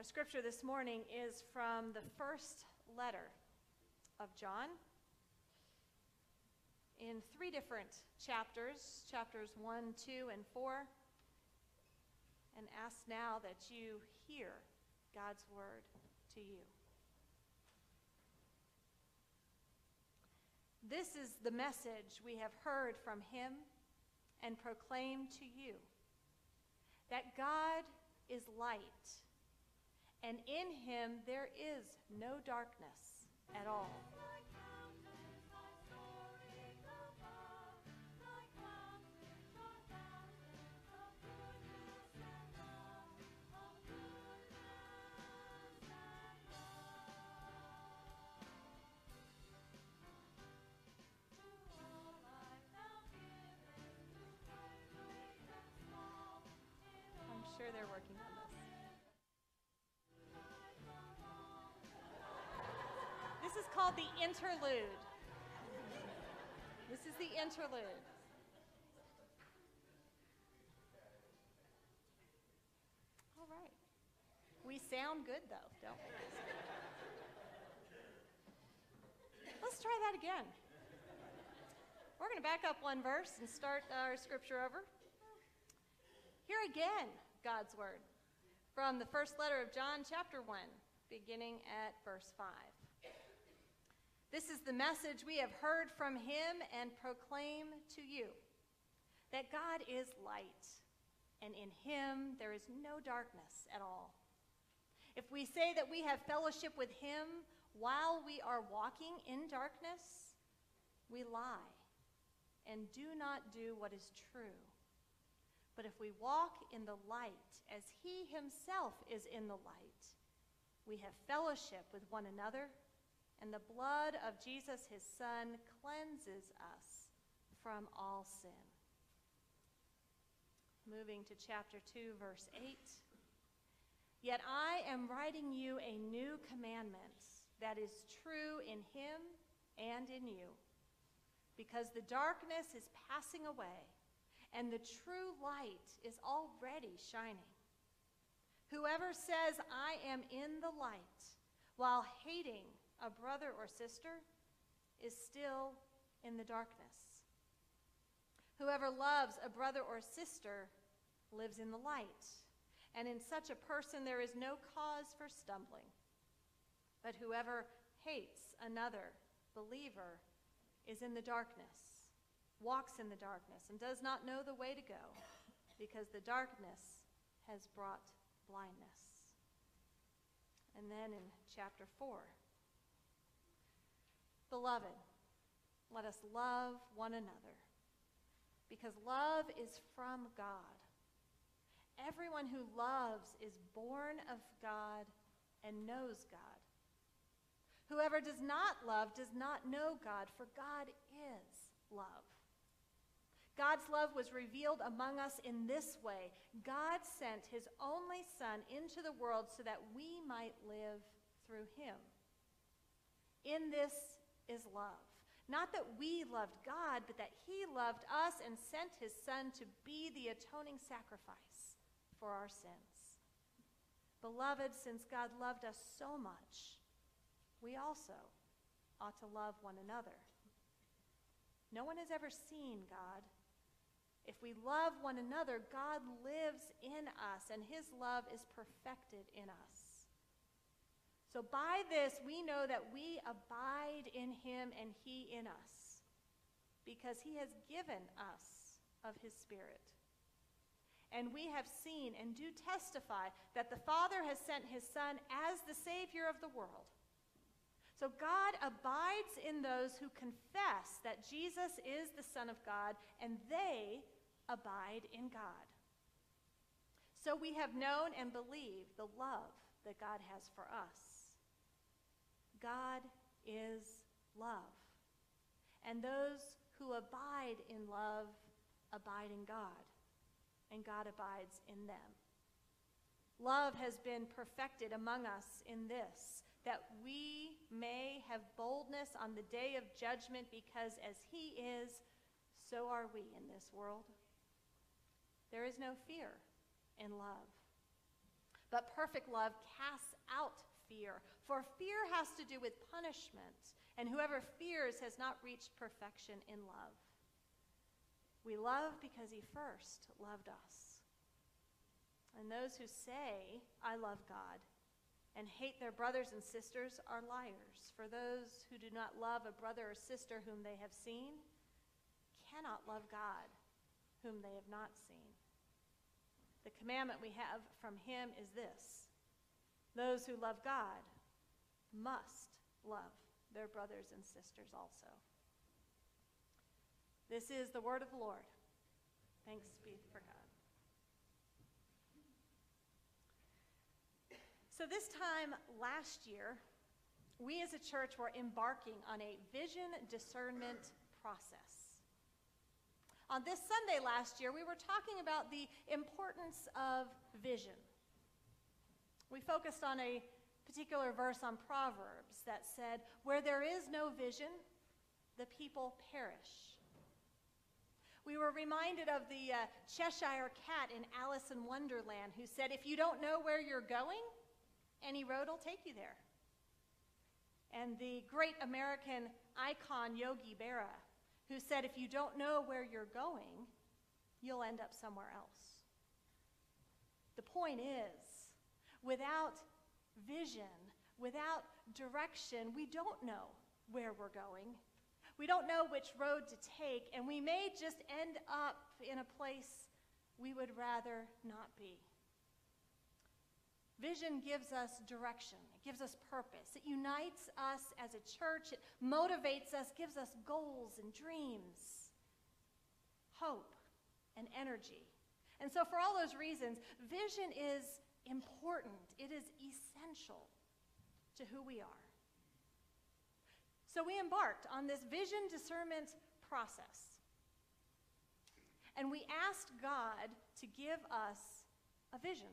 Our scripture this morning is from the first letter of John in three different chapters chapters 1, 2, and 4. And ask now that you hear God's word to you. This is the message we have heard from him and proclaimed to you that God is light, and in him there is no darkness at all. Called the interlude. This is the interlude. All right. We sound good, though, don't we? Let's try that again. We're going to back up one verse and start our scripture over. Here again, God's Word from the first letter of John, chapter 1, beginning at verse 5. This is the message we have heard from him and proclaim to you that God is light, and in him there is no darkness at all. If we say that we have fellowship with him while we are walking in darkness, we lie and do not do what is true. But if we walk in the light as he himself is in the light, we have fellowship with one another, and the blood of Jesus, his son, cleanses us from all sin. Moving to chapter 2, verse 8. Yet I am writing you a new commandment that is true in him and in you, because the darkness is passing away and the true light is already shining. Whoever says, I am in the light, while hating a brother or sister, is still in the darkness. Whoever loves a brother or sister lives in the light, and in such a person there is no cause for stumbling. But whoever hates another believer is in the darkness walks in the darkness and does not know the way to go because the darkness has brought blindness. And then in chapter 4, Beloved, let us love one another because love is from God. Everyone who loves is born of God and knows God. Whoever does not love does not know God, for God is love. God's love was revealed among us in this way God sent his only Son into the world so that we might live through him. In this is love. Not that we loved God, but that he loved us and sent his Son to be the atoning sacrifice for our sins. Beloved, since God loved us so much, we also ought to love one another. No one has ever seen God if we love one another, God lives in us, and his love is perfected in us. So by this, we know that we abide in him and he in us, because he has given us of his Spirit. And we have seen and do testify that the Father has sent his Son as the Savior of the world. So God abides in those who confess that Jesus is the Son of God, and they abide in God. So we have known and believed the love that God has for us. God is love. And those who abide in love abide in God, and God abides in them. Love has been perfected among us in this, that we may have boldness on the day of judgment, because as He is, so are we in this world. There is no fear in love. But perfect love casts out fear, for fear has to do with punishment, and whoever fears has not reached perfection in love. We love because he first loved us. And those who say, I love God, and hate their brothers and sisters are liars. For those who do not love a brother or sister whom they have seen cannot love God whom they have not seen. The commandment we have from him is this those who love God must love their brothers and sisters also. This is the word of the Lord. Thanks be for God. So, this time last year, we as a church were embarking on a vision discernment process. On this Sunday last year, we were talking about the importance of vision. We focused on a particular verse on Proverbs that said, Where there is no vision, the people perish. We were reminded of the uh, Cheshire cat in Alice in Wonderland who said, If you don't know where you're going, any road will take you there. And the great American icon Yogi Berra, who said, if you don't know where you're going, you'll end up somewhere else. The point is, without vision, without direction, we don't know where we're going. We don't know which road to take, and we may just end up in a place we would rather not be. Vision gives us direction, it gives us purpose, it unites us as a church, it motivates us, gives us goals and dreams, hope and energy. And so, for all those reasons, vision is important, it is essential to who we are. So, we embarked on this vision discernment process. And we asked God to give us a vision.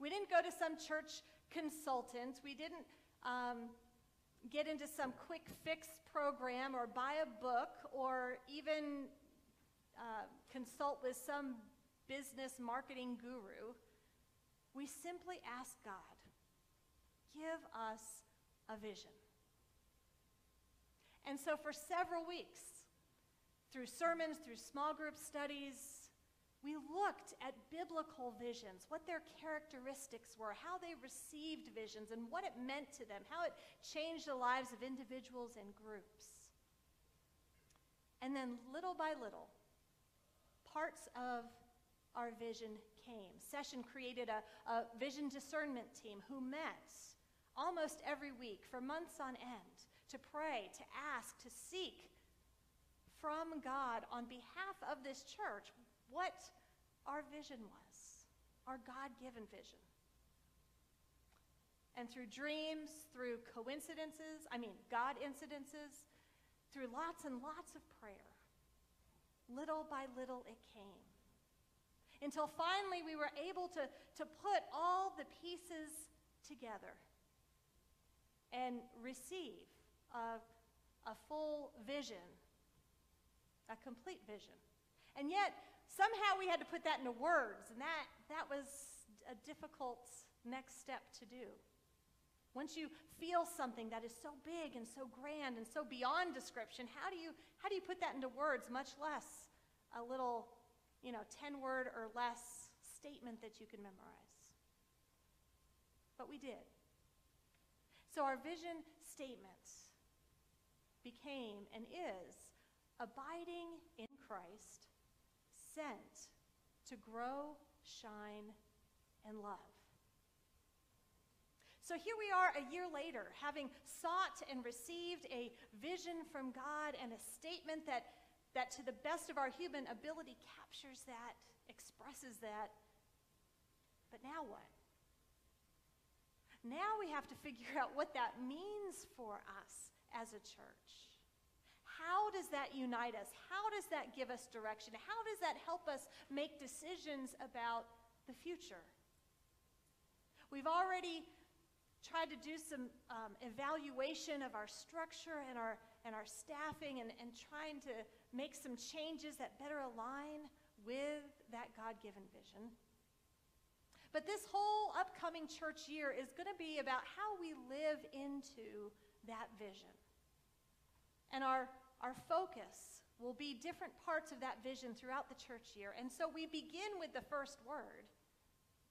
We didn't go to some church consultant. We didn't um, get into some quick fix program or buy a book or even uh, consult with some business marketing guru. We simply ask God, give us a vision. And so, for several weeks, through sermons, through small group studies, we looked at biblical visions, what their characteristics were, how they received visions, and what it meant to them, how it changed the lives of individuals and groups. And then, little by little, parts of our vision came. Session created a, a vision discernment team who met almost every week for months on end to pray, to ask, to seek from God on behalf of this church what our vision was, our God given vision. And through dreams, through coincidences, I mean, God incidences, through lots and lots of prayer, little by little it came. Until finally we were able to, to put all the pieces together and receive a, a full vision, a complete vision. And yet, somehow we had to put that into words, and that, that was a difficult next step to do. Once you feel something that is so big and so grand and so beyond description, how do you, how do you put that into words, much less a little, you know, 10 word or less statement that you can memorize? But we did. So our vision statement became and is abiding in Christ sent to grow, shine, and love. So here we are a year later, having sought and received a vision from God and a statement that, that to the best of our human ability captures that, expresses that. But now what? Now we have to figure out what that means for us as a church. How does that unite us? How does that give us direction? How does that help us make decisions about the future? We've already tried to do some um, evaluation of our structure and our, and our staffing and, and trying to make some changes that better align with that God given vision. But this whole upcoming church year is going to be about how we live into that vision. And our, our focus will be different parts of that vision throughout the church year. And so we begin with the first word,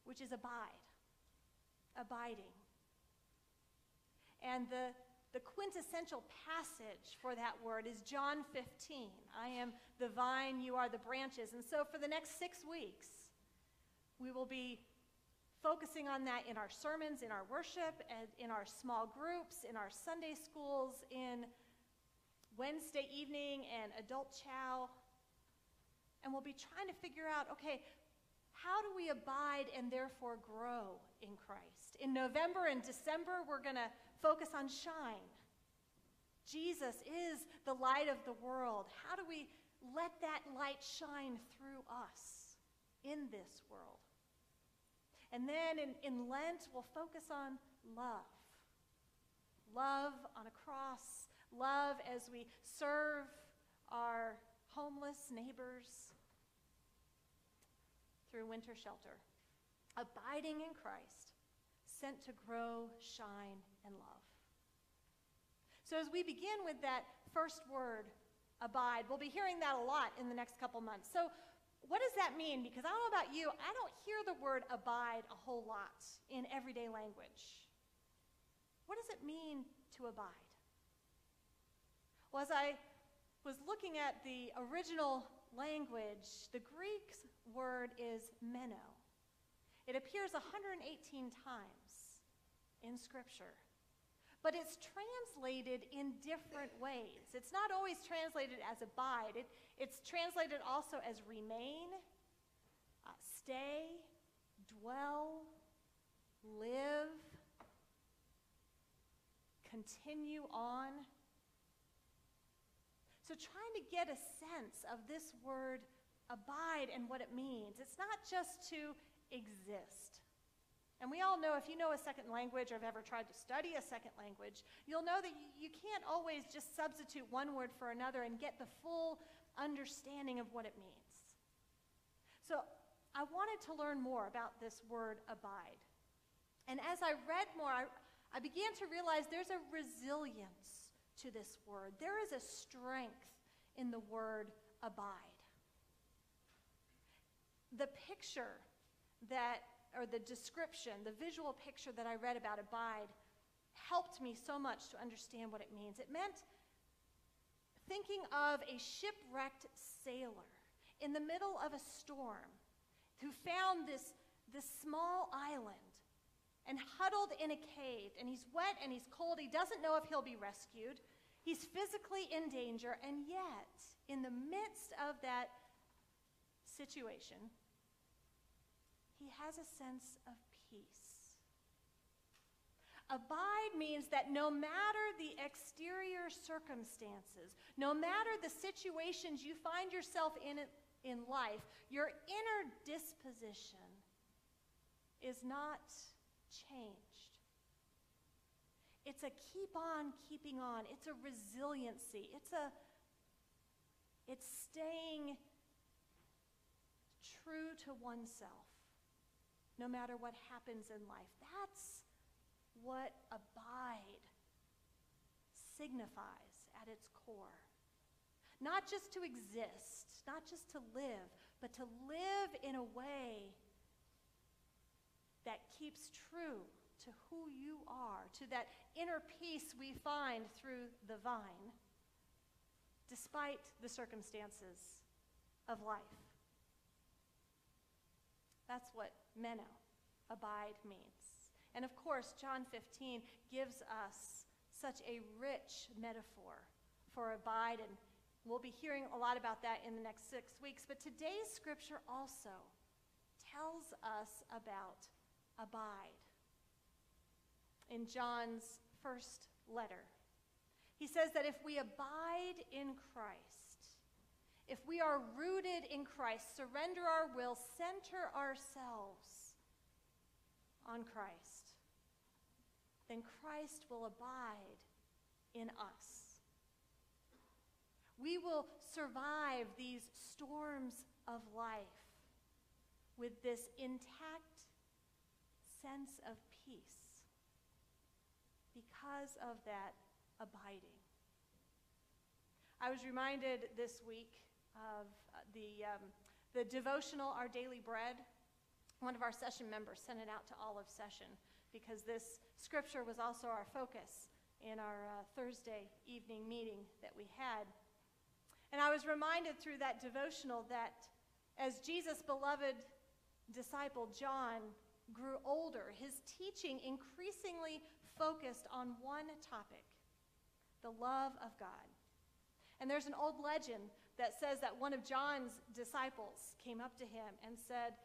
which is abide, abiding. And the, the quintessential passage for that word is John 15. I am the vine, you are the branches. And so for the next six weeks, we will be focusing on that in our sermons, in our worship, and in our small groups, in our Sunday schools, in Wednesday evening and adult chow. And we'll be trying to figure out okay, how do we abide and therefore grow in Christ? In November and December, we're going to focus on shine. Jesus is the light of the world. How do we let that light shine through us in this world? And then in, in Lent, we'll focus on love. Love on a cross, love as we serve our homeless neighbors through winter shelter. Abiding in Christ, sent to grow, shine, and love. So as we begin with that first word, abide, we'll be hearing that a lot in the next couple months. So what does that mean? Because I don't know about you, I don't hear the word abide a whole lot in everyday language. What does it mean to abide? Well, as I was looking at the original language, the Greek word is meno. It appears 118 times in Scripture. But it's translated in different ways. It's not always translated as abide, it, it's translated also as remain, uh, stay, dwell, live, continue on. So, trying to get a sense of this word abide and what it means, it's not just to exist. And we all know if you know a second language or have ever tried to study a second language, you'll know that you can't always just substitute one word for another and get the full understanding of what it means. So I wanted to learn more about this word abide. And as I read more, I, I began to realize there's a resilience to this word. There is a strength in the word abide. The picture that, or the description, the visual picture that I read about abide helped me so much to understand what it means. It meant thinking of a shipwrecked sailor in the middle of a storm who found this, this small island and huddled in a cave. And he's wet and he's cold. He doesn't know if he'll be rescued. He's physically in danger. And yet, in the midst of that situation, he has a sense of peace. Abide means that no matter the exterior circumstances, no matter the situations you find yourself in in life, your inner disposition is not changed. It's a keep on keeping on. It's a resiliency. It's a it's staying true to oneself no matter what happens in life. That's what abide signifies at its core. Not just to exist, not just to live, but to live in a way that keeps true to who you are, to that inner peace we find through the vine, despite the circumstances of life. That's what meno, abide, means. And of course, John 15 gives us such a rich metaphor for abide, and we'll be hearing a lot about that in the next six weeks. But today's scripture also tells us about abide. In John's first letter, he says that if we abide in Christ, if we are rooted in Christ, surrender our will, center ourselves on Christ, then Christ will abide in us. We will survive these storms of life with this intact sense of peace because of that abiding. I was reminded this week of uh, the, um, the devotional Our Daily Bread. One of our session members sent it out to all of session because this scripture was also our focus in our uh, Thursday evening meeting that we had. And I was reminded through that devotional that as Jesus' beloved disciple John grew older, his teaching increasingly focused on one topic the love of God. And there's an old legend that says that one of John's disciples came up to him and said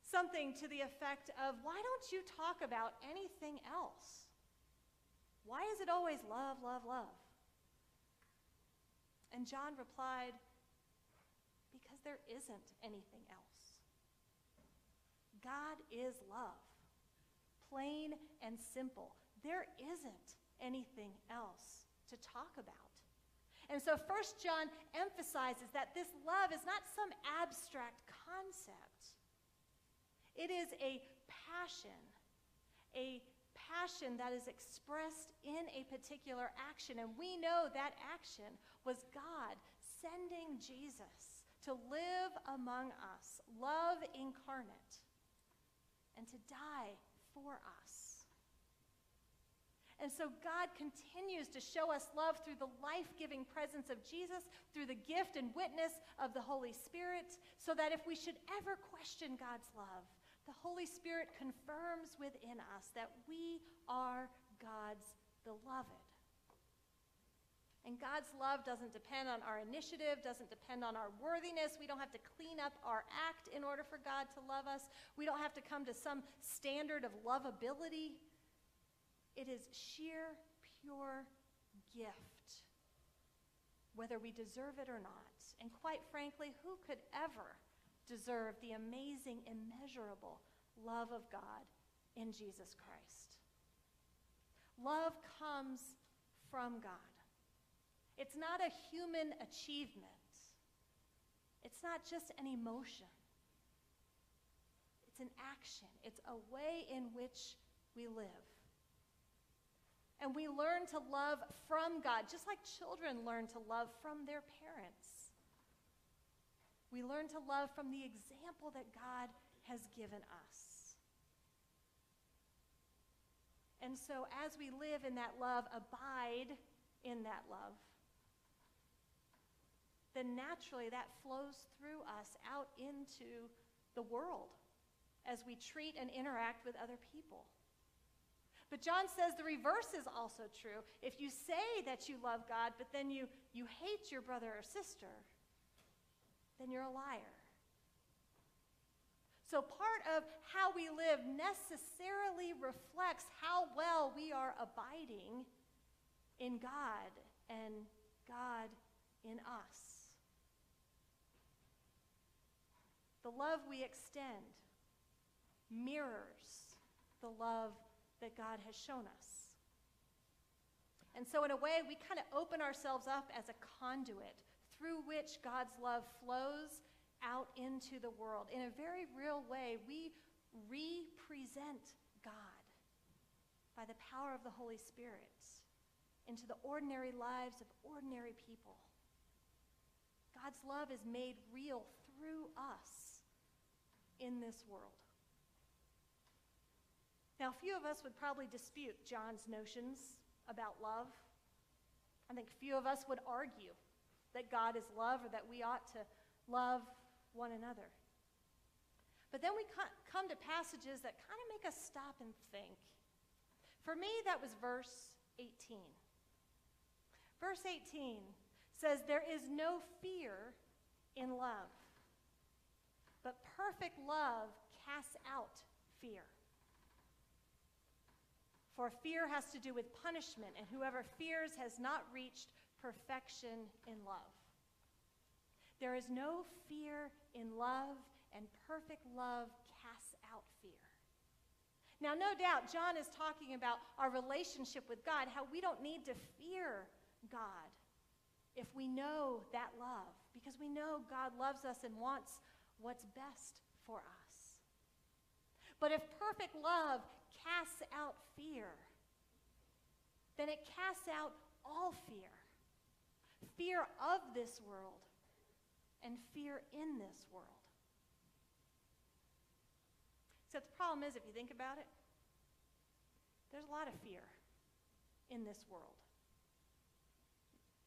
something to the effect of, Why don't you talk about anything else? Why is it always love, love, love? And John replied, Because there isn't anything else. God is love, plain and simple. There isn't anything else to talk about. And so First John emphasizes that this love is not some abstract concept. It is a passion, a passion that is expressed in a particular action. And we know that action was God sending Jesus to live among us, love incarnate, and to die for us. And so God continues to show us love through the life giving presence of Jesus, through the gift and witness of the Holy Spirit, so that if we should ever question God's love, the Holy Spirit confirms within us that we are God's beloved. And God's love doesn't depend on our initiative, doesn't depend on our worthiness. We don't have to clean up our act in order for God to love us. We don't have to come to some standard of lovability. It is sheer, pure gift, whether we deserve it or not. And quite frankly, who could ever deserve the amazing, immeasurable love of God in Jesus Christ? Love comes from God. It's not a human achievement. It's not just an emotion. It's an action. It's a way in which we live. And we learn to love from God, just like children learn to love from their parents. We learn to love from the example that God has given us. And so, as we live in that love, abide in that love, then naturally that flows through us out into the world as we treat and interact with other people. But John says the reverse is also true. If you say that you love God, but then you, you hate your brother or sister, then you're a liar. So, part of how we live necessarily reflects how well we are abiding in God and God in us. The love we extend mirrors the love that God has shown us. And so, in a way, we kind of open ourselves up as a conduit through which God's love flows out into the world. In a very real way, we represent God by the power of the Holy Spirit into the ordinary lives of ordinary people. God's love is made real through us in this world. Now, few of us would probably dispute John's notions about love. I think few of us would argue that God is love or that we ought to love one another. But then we come to passages that kind of make us stop and think. For me, that was verse 18. Verse 18 says, There is no fear in love, but perfect love casts out fear. For fear has to do with punishment, and whoever fears has not reached perfection in love. There is no fear in love, and perfect love casts out fear. Now, no doubt, John is talking about our relationship with God, how we don't need to fear God if we know that love, because we know God loves us and wants what's best for us. But if perfect love casts out fear, then it casts out all fear fear of this world and fear in this world. So the problem is, if you think about it, there's a lot of fear in this world.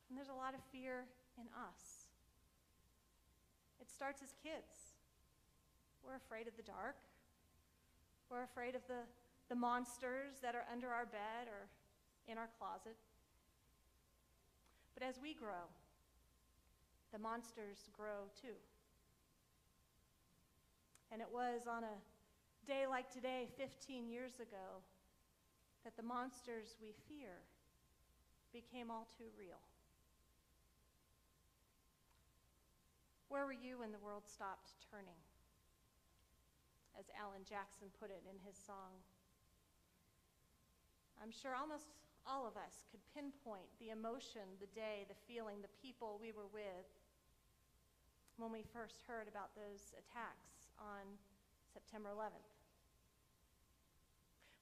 And there's a lot of fear in us. It starts as kids. We're afraid of the dark. We're afraid of the, the monsters that are under our bed or in our closet. But as we grow, the monsters grow too. And it was on a day like today, 15 years ago, that the monsters we fear became all too real. Where were you when the world stopped turning? As Alan Jackson put it in his song. I'm sure almost all of us could pinpoint the emotion, the day, the feeling, the people we were with when we first heard about those attacks on September 11th.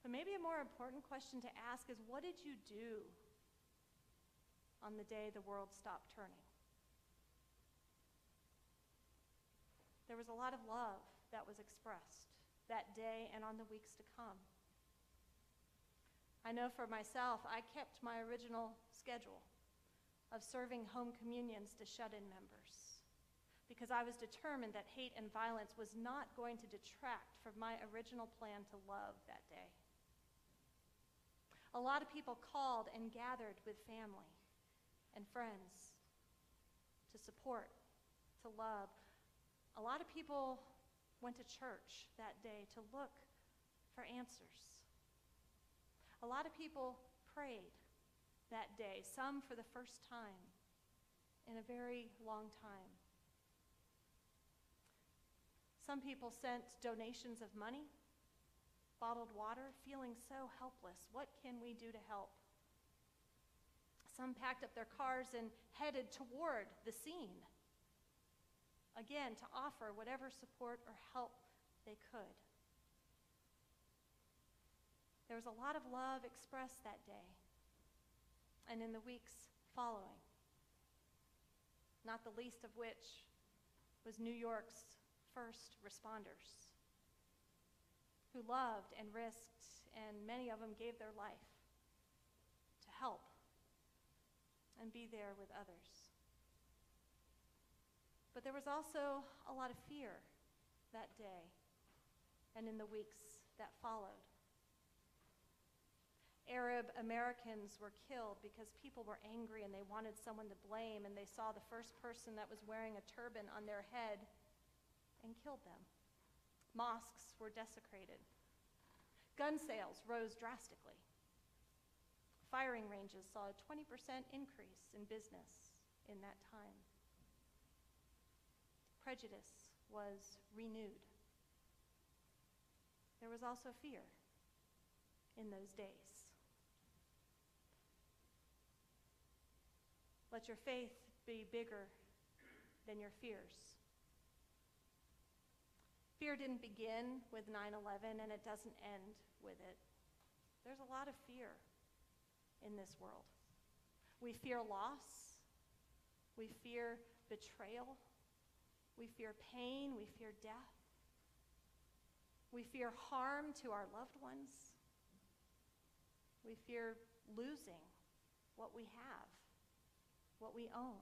But maybe a more important question to ask is what did you do on the day the world stopped turning? There was a lot of love that was expressed that day and on the weeks to come. I know for myself, I kept my original schedule of serving home communions to shut in members because I was determined that hate and violence was not going to detract from my original plan to love that day. A lot of people called and gathered with family and friends to support, to love, a lot of people went to church that day to look for answers. A lot of people prayed that day, some for the first time in a very long time. Some people sent donations of money, bottled water, feeling so helpless. What can we do to help? Some packed up their cars and headed toward the scene again, to offer whatever support or help they could. There was a lot of love expressed that day and in the weeks following, not the least of which was New York's first responders who loved and risked, and many of them gave their life to help and be there with others. But there was also a lot of fear that day and in the weeks that followed. Arab Americans were killed because people were angry and they wanted someone to blame, and they saw the first person that was wearing a turban on their head and killed them. Mosques were desecrated. Gun sales rose drastically. Firing ranges saw a 20% increase in business in that time prejudice was renewed. There was also fear in those days. Let your faith be bigger than your fears. Fear didn't begin with 9 11 and it doesn't end with it. There's a lot of fear in this world. We fear loss, we fear betrayal, we fear pain. We fear death. We fear harm to our loved ones. We fear losing what we have, what we own.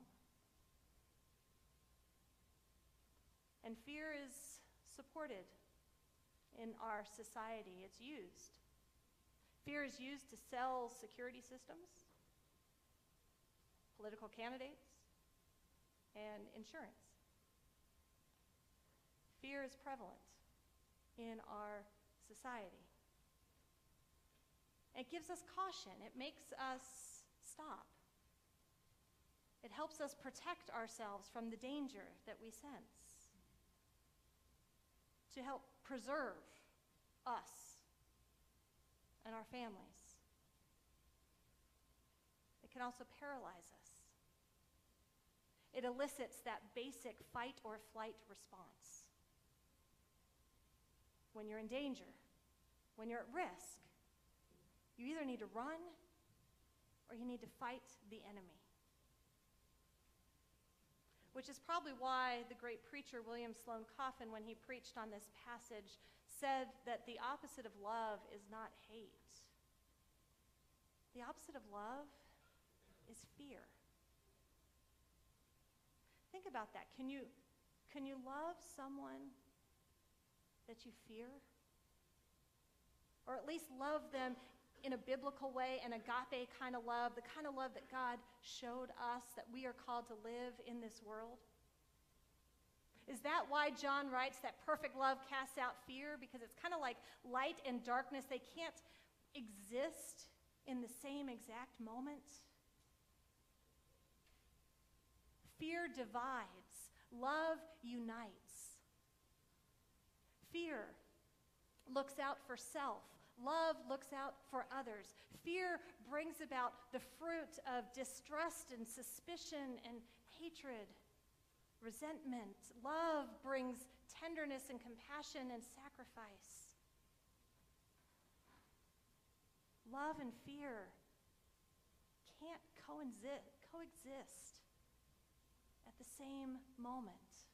And fear is supported in our society, it's used. Fear is used to sell security systems, political candidates, and insurance. Fear is prevalent in our society. It gives us caution, it makes us stop. It helps us protect ourselves from the danger that we sense, to help preserve us and our families. It can also paralyze us. It elicits that basic fight or flight response when you're in danger when you're at risk. You either need to run or you need to fight the enemy. Which is probably why the great preacher William Sloane Coffin, when he preached on this passage, said that the opposite of love is not hate. The opposite of love is fear. Think about that. Can you, can you love someone that you fear? Or at least love them in a biblical way, an agape kind of love, the kind of love that God showed us that we are called to live in this world? Is that why John writes that perfect love casts out fear? Because it's kind of like light and darkness, they can't exist in the same exact moment. Fear divides, love unites. Fear looks out for self, love looks out for others. Fear brings about the fruit of distrust and suspicion and hatred resentment. Love brings tenderness and compassion and sacrifice. Love and fear can't coexist, coexist at the same moment.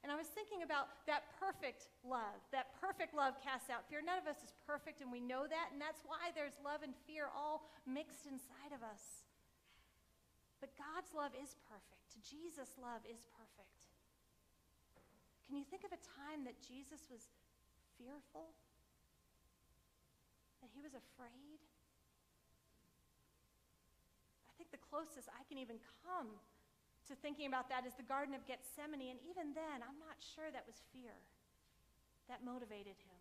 And I was thinking about that perfect love. That perfect love casts out fear. None of us is perfect, and we know that, and that's why there's love and fear all mixed inside of us. But God's love is perfect. Jesus' love is perfect. Can you think of a time that Jesus was fearful? That he was afraid? I think the closest I can even come to thinking about that is the Garden of Gethsemane, and even then, I'm not sure that was fear that motivated him.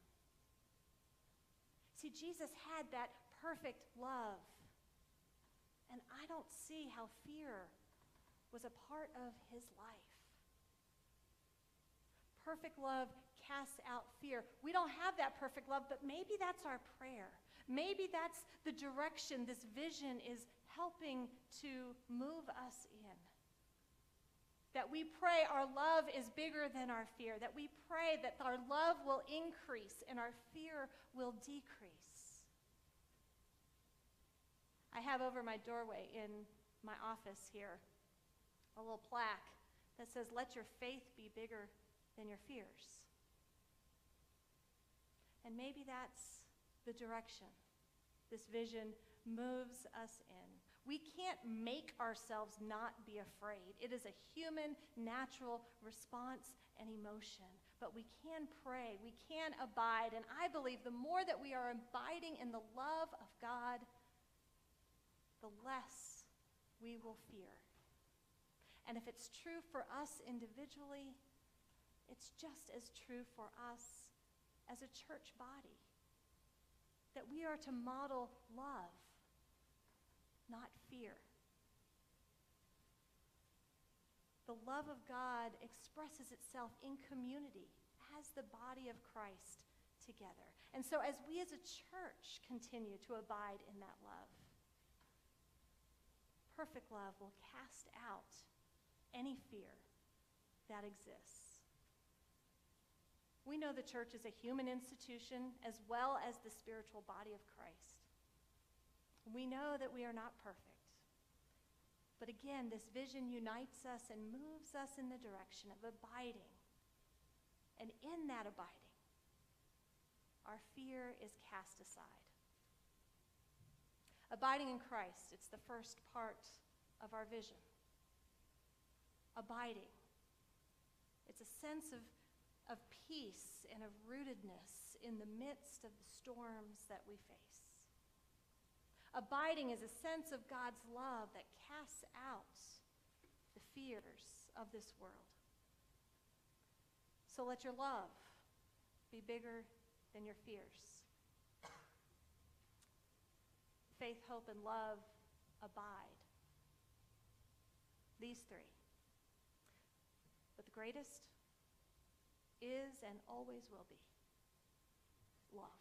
See, Jesus had that perfect love. And I don't see how fear was a part of his life. Perfect love casts out fear. We don't have that perfect love, but maybe that's our prayer. Maybe that's the direction this vision is helping to move us in. That we pray our love is bigger than our fear. That we pray that our love will increase and our fear will decrease. I have over my doorway in my office here a little plaque that says, Let your faith be bigger than your fears. And maybe that's the direction this vision moves us in. We can't make ourselves not be afraid. It is a human, natural response and emotion. But we can pray, we can abide. And I believe the more that we are abiding in the love of God, the less we will fear. And if it's true for us individually, it's just as true for us as a church body. That we are to model love, not fear. The love of God expresses itself in community as the body of Christ together. And so, as we as a church continue to abide in that love, perfect love will cast out any fear that exists. We know the church is a human institution as well as the spiritual body of Christ. We know that we are not perfect. But again, this vision unites us and moves us in the direction of abiding. And in that abiding, our fear is cast aside. Abiding in Christ, it's the first part of our vision abiding. It's a sense of, of peace and of rootedness in the midst of the storms that we face. Abiding is a sense of God's love that casts out the fears of this world. So let your love be bigger than your fears. Faith, hope, and love abide. These three But the greatest is and always will be love.